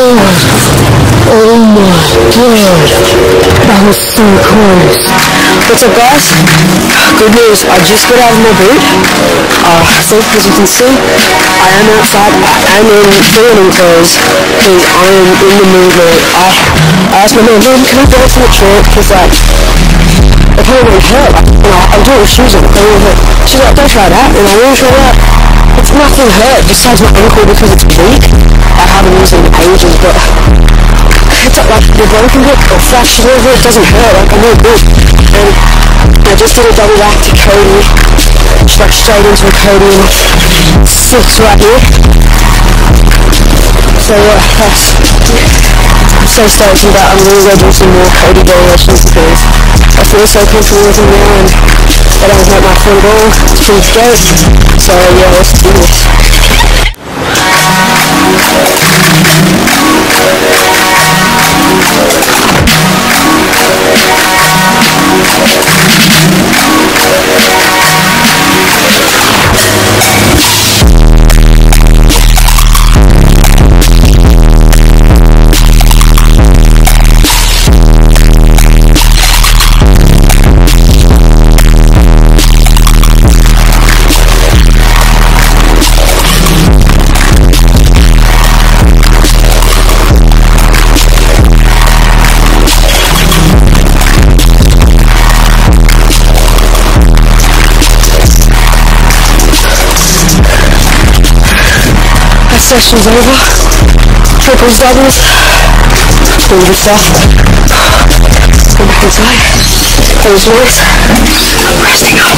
Oh my god. That was so close. What's up guys? Good news, I just got out of my boot. Uh, I think as you can see, I am outside. I am in training clothes because I am in the mood. I, I asked my Mum, can I go for a trip? Because like, I of really hurt. Like, you know, I'm doing shoes hurt. She's like, don't try that. And I to try that. It's nothing hurt besides my ankle because it's weak. I used in ages, but it's not like the broken bit or fractured over, it doesn't hurt, like I'm all good. And I just did a double back to Cody, like straight into a Cody and six right here. So yeah, that's, I'm so stoked about. I'm really going to do some more Cody variations because I feel so comfortable with him now and they don't hurt my foot at all. Great. So yeah, let's do this. Session's over. Triples, doubles. All the stuff. Go back inside. Close doors. Resting up.